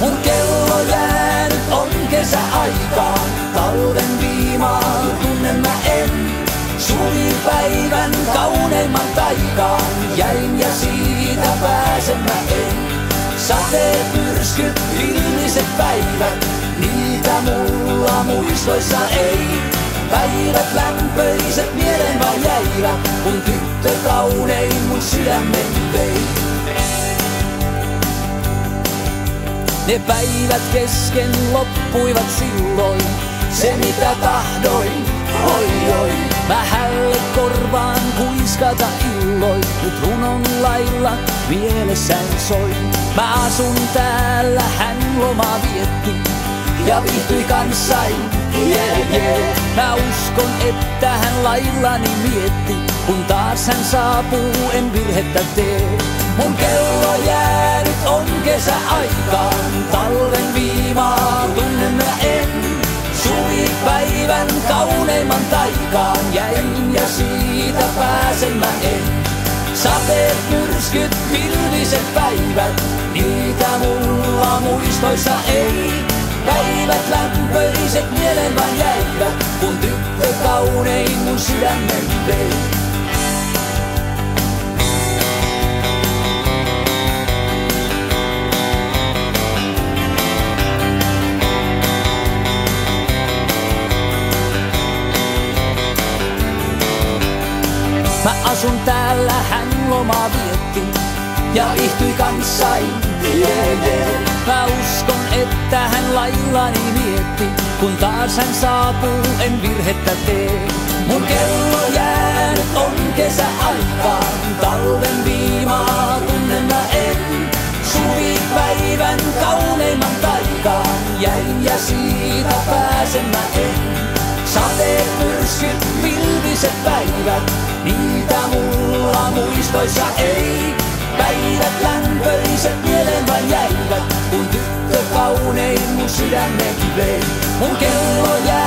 Mun kello jäänyt on kesäaikaan, talven viimaan tunnen mä en. päivän kauneimman taikaan, jäin ja siitä pääsen mä en. Sateet, myrskyt, pilviset päivät, niitä mulla muistoissa ei. Päivät lämpöiset mieleen vaan jäivät, kun tyttö kaunein mun sydämen vei. Ne päivät kesken loppuivat silloin, se mitä tahdoin, oi oi. Vähälle korvaan kuiskata illoi, nyt runon lailla mielessäni soi. Mä asun täällä, hän loma vietti ja viihtyi kanssain, yeah, yeah. Mä uskon, että hän laillani mietti, kun taas hän saapuu, en virhettä tee. Mun kello jäänyt on kesäaikaan, taikaan jäin ja siitä pääsen mä en. Sateet, myrskyt, pilviset päivät, niitä mulla muistoissa ei. Päivät lämpöiset mieleen vaan jäivät, kun tyttö kaunein mun sydämen vei. Asun täällä, hän loma vietti ja viihtyi kanssain, yeah, yeah. Mä uskon, että hän laillani mietti, kun taas hän saapuu, en virhettä tee. Mun kello jäänyt on kesäaikaan, talven viimaa tunnen mä en. päivän kauneimman taikaan, jäin ja siitä pääsen mä en. Sateet, myrskyt, päivät, niitä mulla muistoissa ei. Päivät lämpöiset mieleen vain jäivät, kun tyttö kaunein mun sydämen vei. Mun kello jäänyt